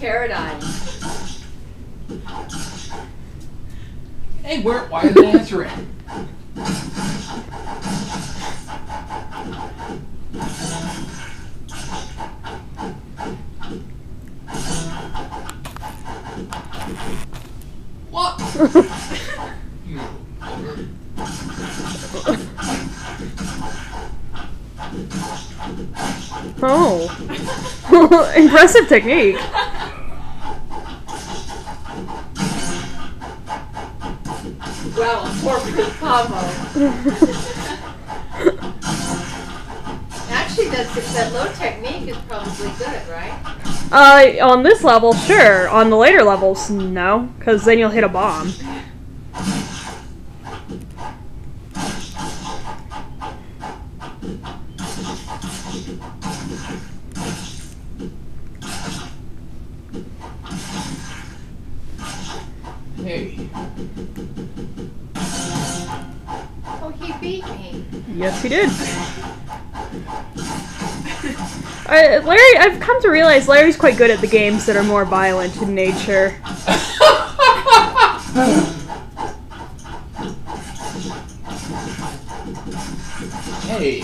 paradigm. Hey, where? Why isn't it answering? What? You- Oh. Impressive technique. Wow, a four-piece combo. Actually, that's, that low technique is probably good, right? Uh, on this level, sure. On the later levels, no. Because then you'll hit a bomb. Hey. Yes, he did. Uh, Larry, I've come to realize Larry's quite good at the games that are more violent in nature. hey.